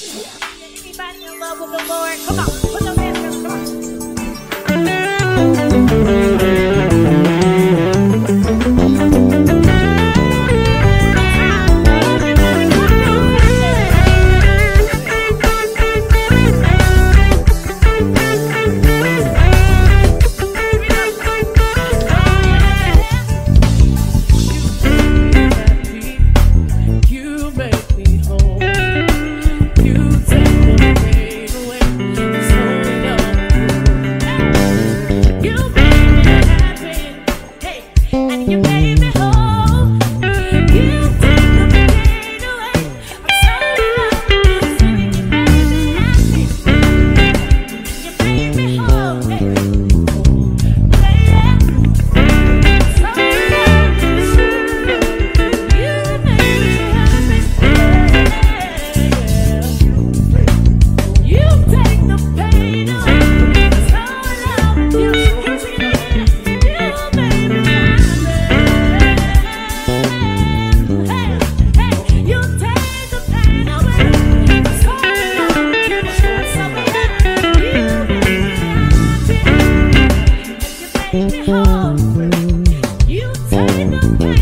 Anybody in love with the Lord? Come on. you. You turn the